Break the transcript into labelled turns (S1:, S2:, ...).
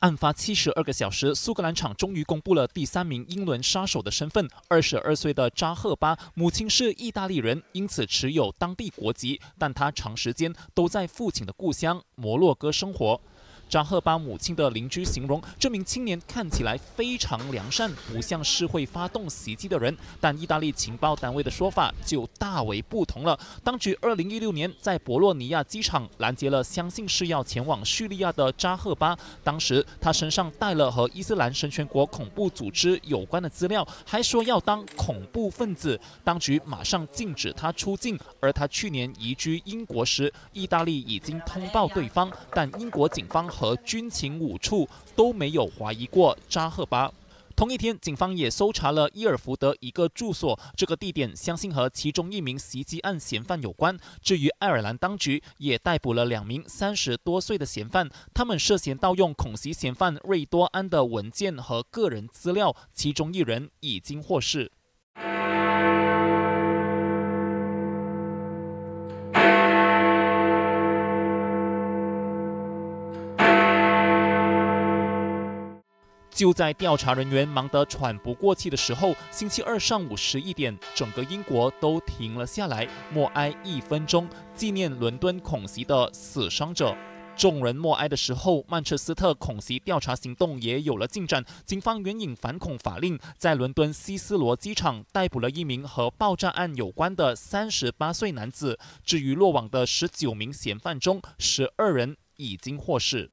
S1: 案发七十二个小时，苏格兰场终于公布了第三名英伦杀手的身份。二十二岁的扎赫巴，母亲是意大利人，因此持有当地国籍，但他长时间都在父亲的故乡摩洛哥生活。扎赫巴母亲的邻居形容这名青年看起来非常良善，不像是会发动袭击的人。但意大利情报单位的说法就大为不同了。当局2016年在博洛尼亚机场拦截了相信是要前往叙利亚的扎赫巴，当时他身上带了和伊斯兰神权国恐怖组织有关的资料，还说要当恐怖分子。当局马上禁止他出境。而他去年移居英国时，意大利已经通报对方，但英国警方。和军情五处都没有怀疑过扎赫巴。同一天，警方也搜查了伊尔福德一个住所，这个地点相信和其中一名袭击案嫌犯有关。至于爱尔兰当局，也逮捕了两名三十多岁的嫌犯，他们涉嫌盗用恐袭嫌犯瑞多安的文件和个人资料，其中一人已经获释。就在调查人员忙得喘不过气的时候，星期二上午十一点，整个英国都停了下来，默哀一分钟，纪念伦敦恐袭的死伤者。众人默哀的时候，曼彻斯特恐袭调查行动也有了进展。警方援引反恐法令，在伦敦希斯罗机场逮捕了一名和爆炸案有关的三十八岁男子。至于落网的十九名嫌犯中，十二人已经获释。